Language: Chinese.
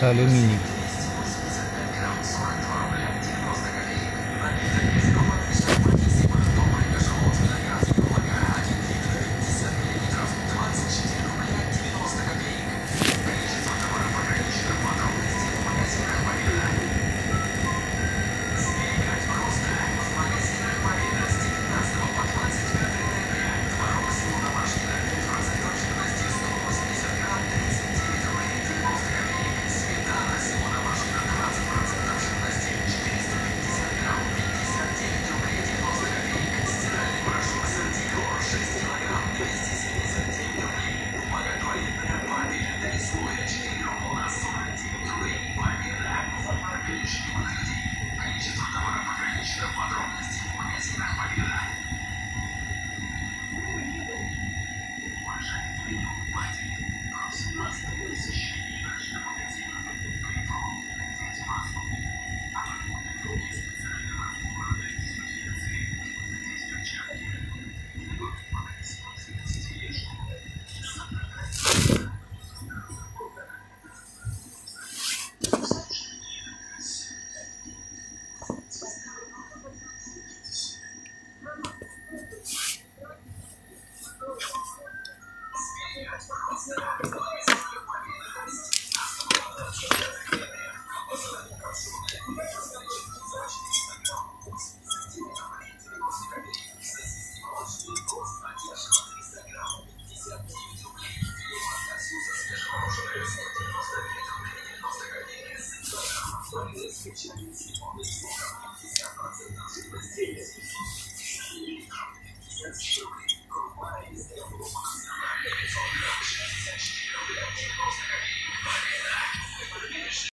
在零零年。Mr. Wonderful. 新中国成立以后，香港就成为特别行政区。一九九七，香港回归。